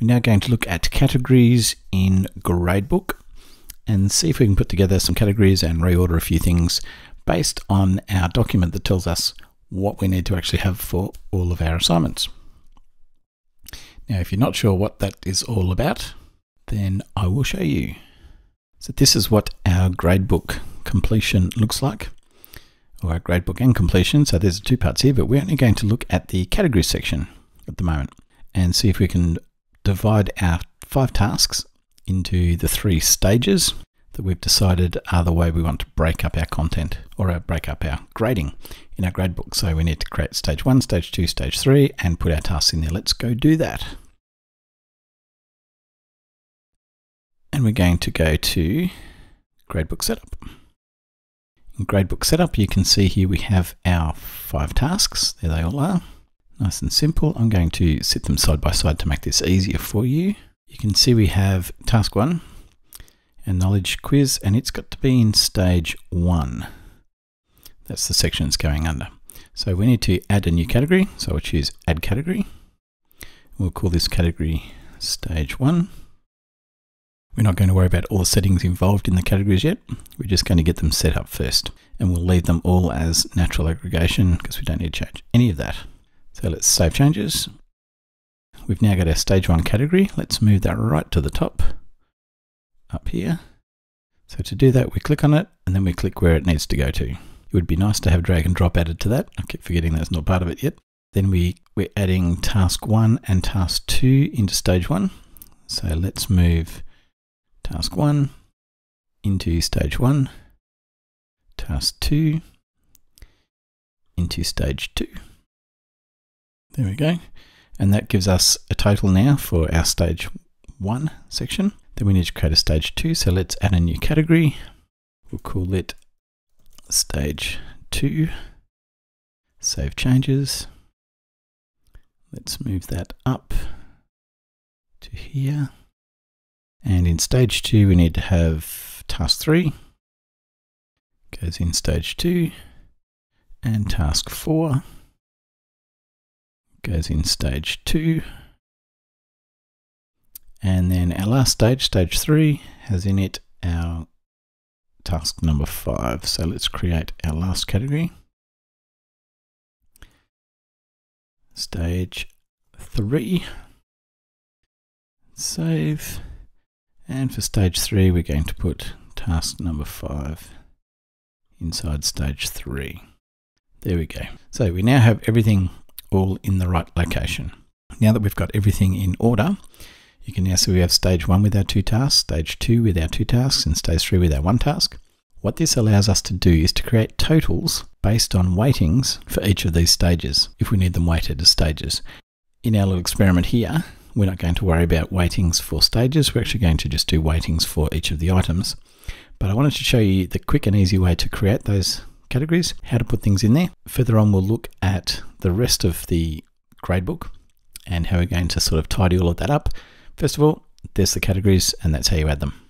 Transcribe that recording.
We're now going to look at categories in Gradebook and see if we can put together some categories and reorder a few things based on our document that tells us what we need to actually have for all of our assignments. Now, if you're not sure what that is all about, then I will show you. So this is what our gradebook completion looks like, or our gradebook and completion. So there's two parts here, but we're only going to look at the categories section at the moment and see if we can divide our five tasks into the three stages that we've decided are the way we want to break up our content or break up our grading in our gradebook. So we need to create stage one, stage two, stage three, and put our tasks in there. Let's go do that. And we're going to go to Gradebook Setup. In Gradebook Setup, you can see here we have our five tasks. There they all are. Nice and simple. I'm going to sit them side by side to make this easier for you. You can see we have task one, a knowledge quiz, and it's got to be in stage one. That's the section it's going under. So we need to add a new category. So we'll choose add category. We'll call this category stage one. We're not going to worry about all the settings involved in the categories yet. We're just going to get them set up first. And we'll leave them all as natural aggregation because we don't need to change any of that. So let's save changes. We've now got our stage one category. Let's move that right to the top up here. So to do that, we click on it and then we click where it needs to go to. It would be nice to have drag and drop added to that. I keep forgetting that's not part of it yet. Then we, we're adding task one and task two into stage one. So let's move task one into stage one, task two into stage two. There we go. And that gives us a total now for our stage one section. Then we need to create a stage two. So let's add a new category. We'll call it stage two. Save changes. Let's move that up to here. And in stage two, we need to have task three goes in stage two and task four goes in stage two. And then our last stage, stage three, has in it our task number five. So let's create our last category. Stage three. Save. And for stage three, we're going to put task number five inside stage three. There we go. So we now have everything all in the right location. Now that we've got everything in order, you can now see we have stage one with our two tasks, stage two with our two tasks, and stage three with our one task. What this allows us to do is to create totals based on weightings for each of these stages, if we need them weighted as stages. In our little experiment here, we're not going to worry about weightings for stages, we're actually going to just do weightings for each of the items. But I wanted to show you the quick and easy way to create those categories, how to put things in there. Further on, we'll look at the rest of the gradebook and how we're going to sort of tidy all of that up. First of all, there's the categories, and that's how you add them.